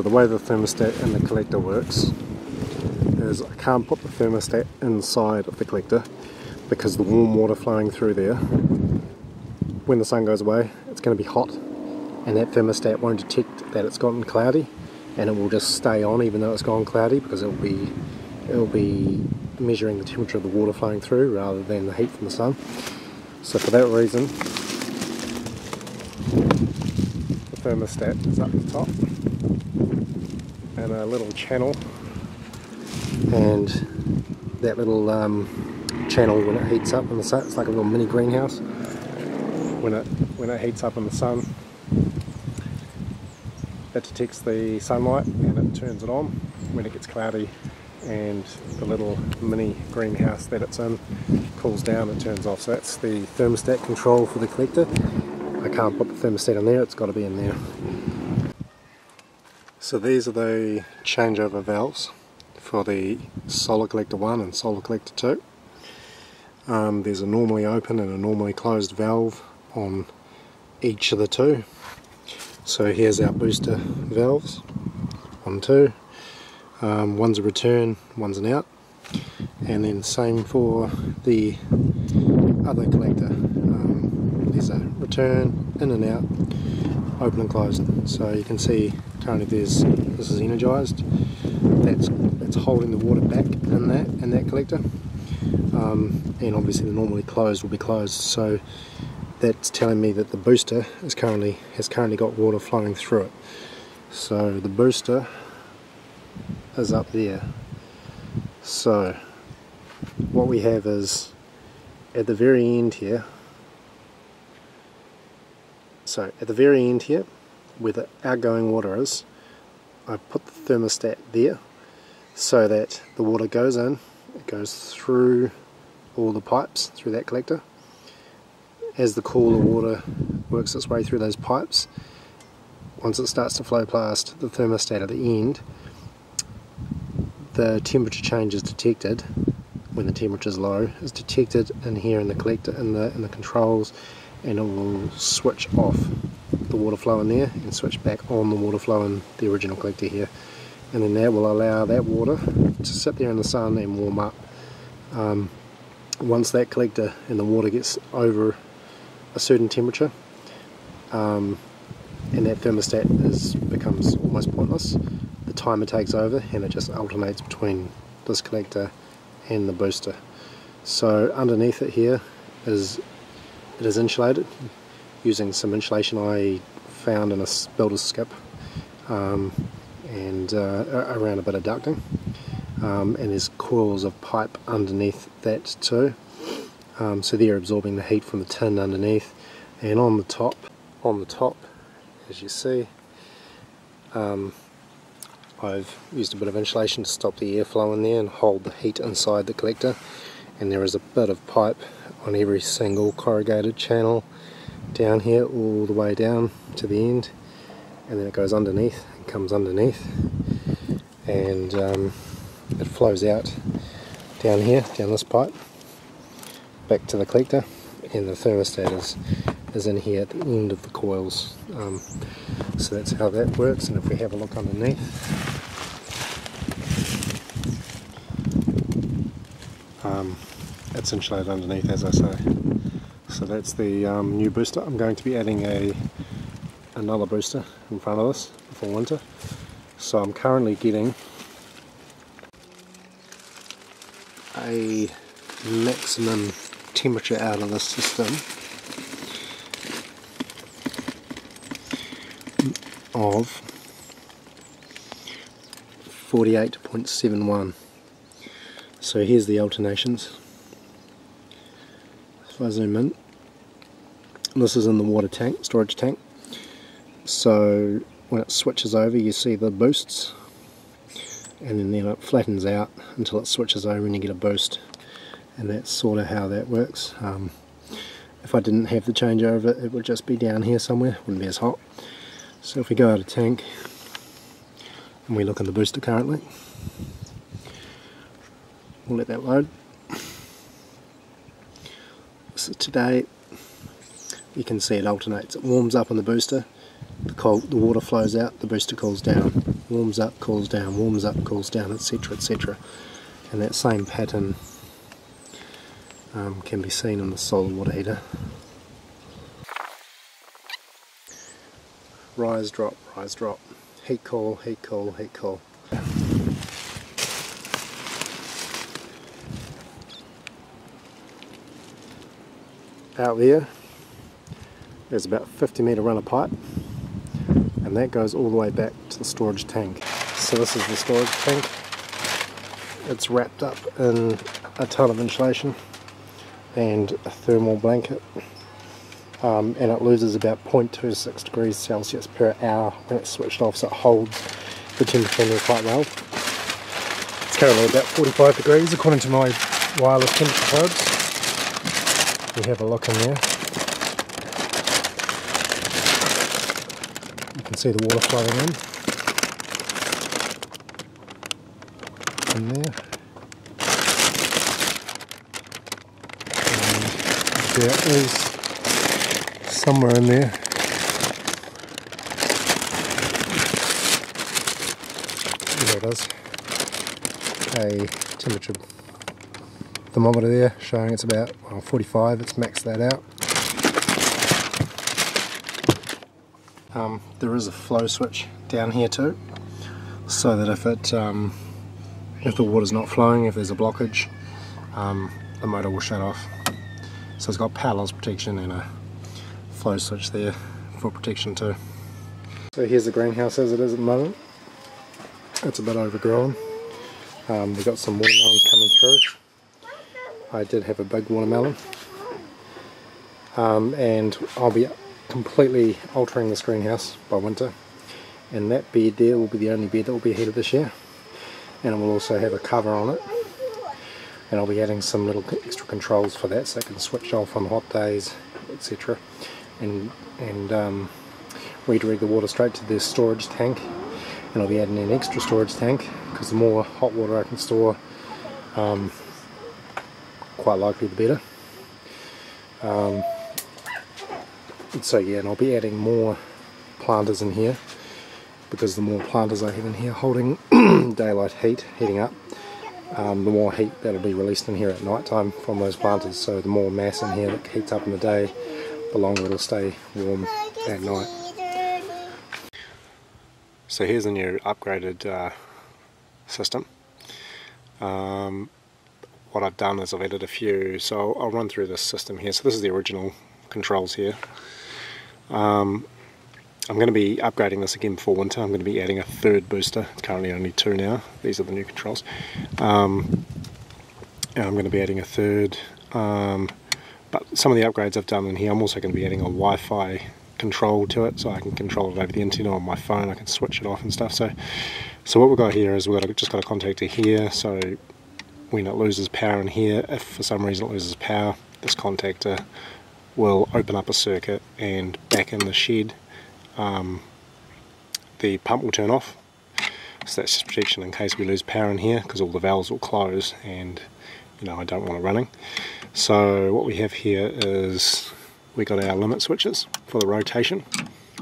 So the way the thermostat and the collector works is I can't put the thermostat inside of the collector because the warm water flowing through there, when the sun goes away, it's going to be hot and that thermostat won't detect that it's gotten cloudy and it will just stay on even though it's gone cloudy because it will be it will be measuring the temperature of the water flowing through rather than the heat from the sun. So for that reason, the thermostat is up at the top little channel. And that little um, channel when it heats up in the sun, it's like a little mini greenhouse. When it when it heats up in the sun it detects the sunlight and it turns it on when it gets cloudy. And the little mini greenhouse that it's in cools down and turns off. So that's the thermostat control for the collector. I can't put the thermostat in there it's got to be in there so these are the changeover valves for the solar collector 1 and solar collector 2. Um, there's a normally open and a normally closed valve on each of the two. So here's our booster valves, one, two. Um, one's a return, one's an out. And then same for the other collector. Um, there's a return, in and out, open and closed. So you can see currently there's this is energized that's that's holding the water back in that in that collector. Um, and obviously the normally closed will be closed. So that's telling me that the booster is currently has currently got water flowing through it. So the booster is up there. So what we have is at the very end here so at the very end here where the outgoing water is, I put the thermostat there so that the water goes in, it goes through all the pipes, through that collector. As the cooler water works its way through those pipes, once it starts to flow past the thermostat at the end, the temperature change is detected when the temperature is low is detected in here in the collector in the in the controls and it will switch off the water flow in there and switch back on the water flow in the original collector here. And then that will allow that water to sit there in the sun and warm up. Um, once that collector and the water gets over a certain temperature um, and that thermostat is becomes almost pointless the timer takes over and it just alternates between this collector and the booster. So underneath it here is it is insulated using some insulation I found in a builder's skip um, and uh, around a bit of ducting um, and there's coils of pipe underneath that too. Um, so they're absorbing the heat from the tin underneath. And on the top on the top as you see um, I've used a bit of insulation to stop the airflow in there and hold the heat inside the collector. And there is a bit of pipe on every single corrugated channel down here all the way down to the end and then it goes underneath and comes underneath and um, it flows out down here, down this pipe back to the collector and the thermostat is, is in here at the end of the coils um, so that's how that works and if we have a look underneath. Um, it's insulated underneath as I say so that's the um, new booster. I'm going to be adding a another booster in front of this before winter. So I'm currently getting a maximum temperature out of the system of 48.71 so here's the alternations if I zoom in this is in the water tank storage tank. So when it switches over you see the boosts. And then, then it flattens out until it switches over and you get a boost. And that's sort of how that works. Um, if I didn't have the changeover it would just be down here somewhere. Wouldn't be as hot. So if we go out of tank and we look in the booster currently we'll let that load today you can see it alternates it warms up on the booster the, cold, the water flows out, the booster cools down, warms up, cools down, warms up, cools down, etc. etc. And that same pattern um, can be seen in the solar water heater. Rise, drop, rise, drop. Heat cool, heat cool, heat cool. Out there, there's about 50 metre run of pipe and that goes all the way back to the storage tank. So this is the storage tank. It's wrapped up in a ton of insulation and a thermal blanket um, and it loses about 0.26 degrees Celsius per hour when it's switched off so it holds the temperature in there quite well. It's currently about 45 degrees according to my wireless temperature probes. Have a look in there. You can see the water flowing in. In there. And there is somewhere in there there it is a temperature thermometer there showing it's about well, 45 it's maxed that out Um, there is a flow switch down here too, so that if it um, if the water's not flowing, if there's a blockage, um, the motor will shut off. So it's got power loss protection and a flow switch there for protection too. So here's the greenhouse as it is at the moment. It's a bit overgrown. Um, we've got some watermelons coming through. I did have a big watermelon. Um, and I'll be completely altering this greenhouse by winter. And that bed there will be the only bed that will be heated this year. And it will also have a cover on it. And I'll be adding some little extra controls for that so it can switch off on hot days etc and and um, redirect the water straight to this storage tank. And I'll be adding an extra storage tank because the more hot water I can store um, quite likely the better um, so yeah and I'll be adding more planters in here because the more planters I have in here holding daylight heat heating up um, the more heat that'll be released in here at night time from those planters. So the more mass in here that heats up in the day the longer it'll stay warm at night. So here's a new upgraded uh, system. Um, what I've done is I've added a few so I'll run through this system here so this is the original controls here um, I'm going to be upgrading this again for winter. I'm going to be adding a third booster. It's currently only two now. These are the new controls. Um, and I'm going to be adding a third. Um, but some of the upgrades I've done in here, I'm also going to be adding a Wi-Fi control to it, so I can control it over the internet on my phone. I can switch it off and stuff. So, so what we've got here is we've got a, just got a contactor here. So when it loses power in here, if for some reason it loses power, this contactor will open up a circuit and back in the shed. Um, the pump will turn off. So that's just protection in case we lose power in here because all the valves will close and you know I don't want it running. So what we have here is we got our limit switches for the rotation.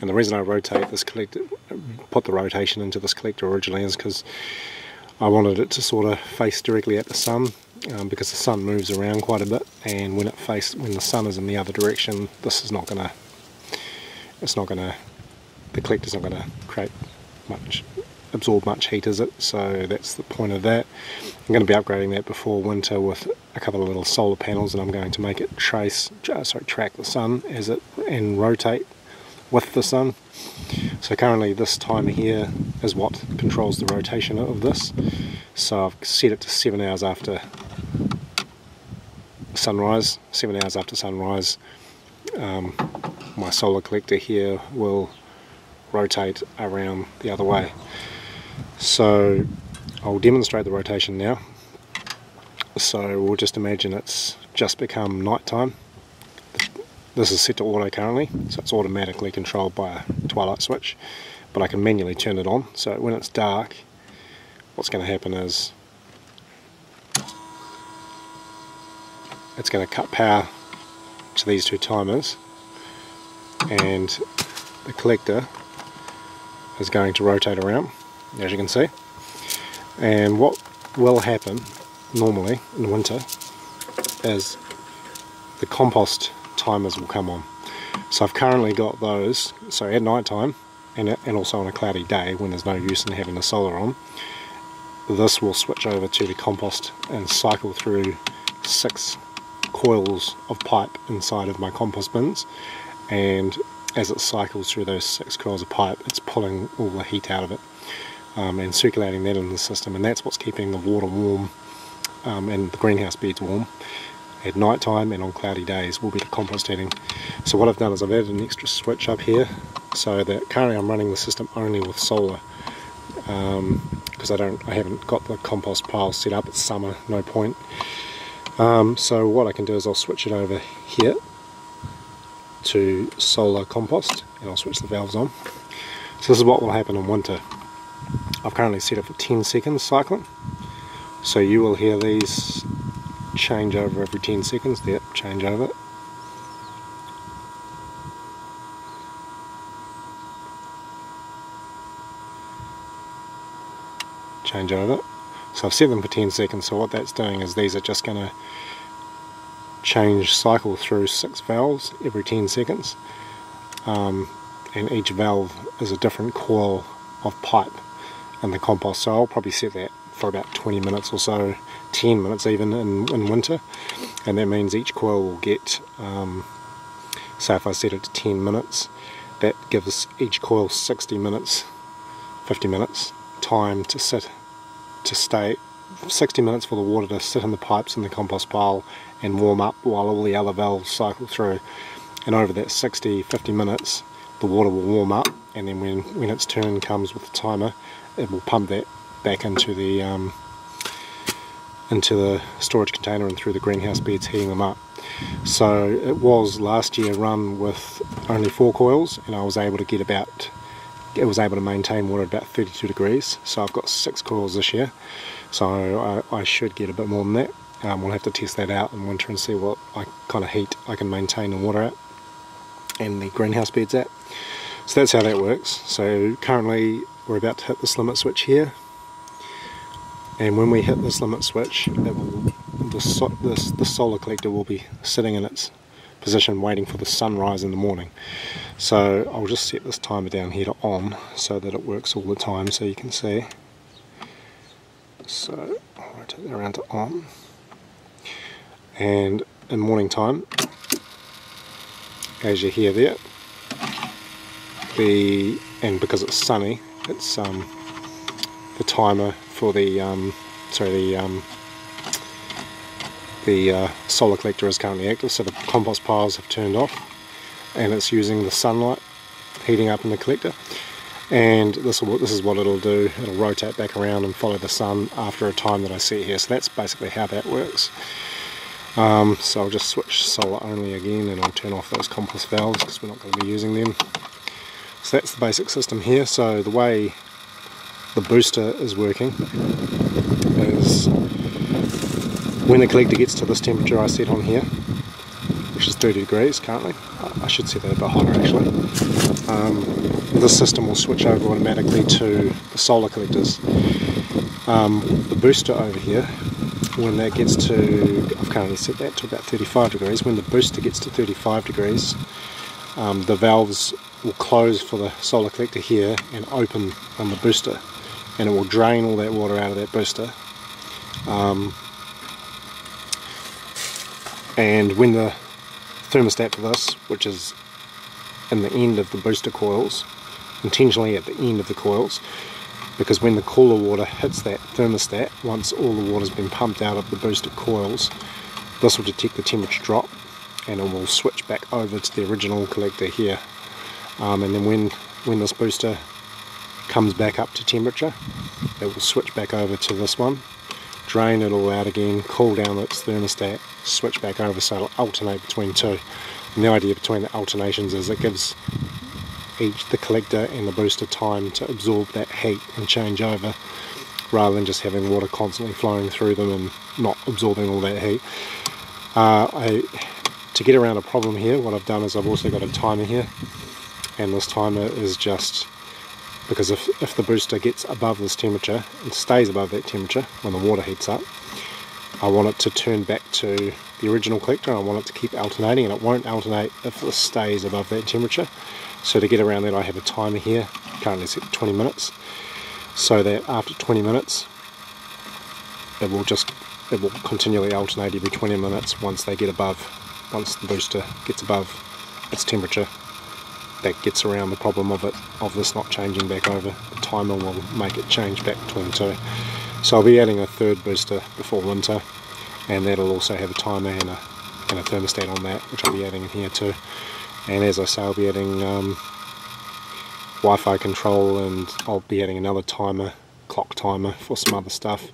And the reason I rotate this collector put the rotation into this collector originally is because I wanted it to sort of face directly at the sun um, because the sun moves around quite a bit and when it face when the sun is in the other direction this is not gonna it's not gonna the collector's not gonna create much absorb much heat is it? So that's the point of that. I'm going to be upgrading that before winter with a couple of little solar panels and I'm going to make it trace uh, sorry track the sun as it and rotate with the sun so currently this timer here is what controls the rotation of this. So I've set it to 7 hours after sunrise, 7 hours after sunrise. Um, my solar collector here will rotate around the other way. So I'll demonstrate the rotation now. So we'll just imagine it's just become night time this is set to auto currently, so it's automatically controlled by a twilight switch, but I can manually turn it on. So when it's dark, what's going to happen is it's going to cut power to these two timers, and the collector is going to rotate around, as you can see. And what will happen normally in winter is the compost timers will come on. So I've currently got those, so at night time and, and also on a cloudy day when there's no use in having the solar on, this will switch over to the compost and cycle through six coils of pipe inside of my compost bins. And as it cycles through those six coils of pipe it's pulling all the heat out of it um, and circulating that in the system. And that's what's keeping the water warm um, and the greenhouse beds warm at night time and on cloudy days will be the compost heating. So what I've done is I've added an extra switch up here so that currently I'm running the system only with solar because um, I don't I haven't got the compost pile set up. It's summer no point. Um, so what I can do is I'll switch it over here to solar compost and I'll switch the valves on. So this is what will happen in winter. I've currently set it for 10 seconds cycling. So you will hear these change over every 10 seconds. Yep, change over. Change over. So I've set them for 10 seconds, so what that's doing is these are just going to change cycle through six valves every 10 seconds. Um, and each valve is a different coil of pipe in the compost, so I'll probably set that for about 20 minutes or so 10 minutes even in, in winter. And that means each coil will get um, so if I set it to 10 minutes that gives each coil 60 minutes 50 minutes time to sit to stay 60 minutes for the water to sit in the pipes in the compost pile and warm up while all the other valves cycle through. And over that 60 50 minutes the water will warm up and then when, when its turn comes with the timer it will pump that back into the um, into the storage container and through the greenhouse beds heating them up. So it was last year run with only four coils and I was able to get about it was able to maintain water at about 32 degrees. So I've got six coils this year. So I, I should get a bit more than that. Um, we'll have to test that out in winter and see what I, kind of heat I can maintain the water at and the greenhouse beds at. So that's how that works. So currently we're about to hit this limit switch here and when we hit this limit switch it will, the, this, the solar collector will be sitting in its position waiting for the sunrise in the morning. So I'll just set this timer down here to on so that it works all the time so you can see. So I'll rotate that around to on. And in morning time as you hear there the and because it's sunny it's um, the timer for the um, sorry the um, the uh, solar collector is currently active so the compost piles have turned off and it's using the sunlight heating up in the collector and this will this is what it'll do it'll rotate back around and follow the sun after a time that I set here so that's basically how that works Um, so I'll just switch solar only again and I'll turn off those compost valves because we're not going to be using them. So that's the basic system here. So the way the booster is working is when the collector gets to this temperature I set on here, which is 30 degrees currently, I should set that a bit hotter actually, um, system will switch over automatically to the solar collectors. Um, the booster over here, when that gets to, I've currently set that to about 35 degrees, when the booster gets to 35 degrees, um, the valves will close for the solar collector here and open on the booster and it will drain all that water out of that booster. Um, and when the thermostat for this which is in the end of the booster coils intentionally at the end of the coils because when the cooler water hits that thermostat once all the water's been pumped out of the booster coils this will detect the temperature drop and it will switch back over to the original collector here. Um, and then when when this booster comes back up to temperature it will switch back over to this one drain it all out again cool down its thermostat switch back over so it'll alternate between two. And the idea between the alternations is it gives each the collector and the booster time to absorb that heat and change over rather than just having water constantly flowing through them and not absorbing all that heat. Uh, I, to get around a problem here what I've done is I've also got a timer here and this timer is just because if, if the booster gets above this temperature and stays above that temperature when the water heats up I want it to turn back to the original collector. And I want it to keep alternating and it won't alternate if this stays above that temperature. So to get around that I have a timer here currently set 20 minutes so that after 20 minutes it will just it will continually alternate every 20 minutes once they get above once the booster gets above its temperature that gets around the problem of it of this not changing back over. The timer will make it change back between two. So I'll be adding a third booster before winter and that'll also have a timer and a, and a thermostat on that which I'll be adding in here too. And as I say I'll be adding um, Wi-Fi control and I'll be adding another timer, clock timer for some other stuff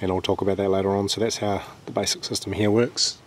and I'll talk about that later on. So that's how the basic system here works.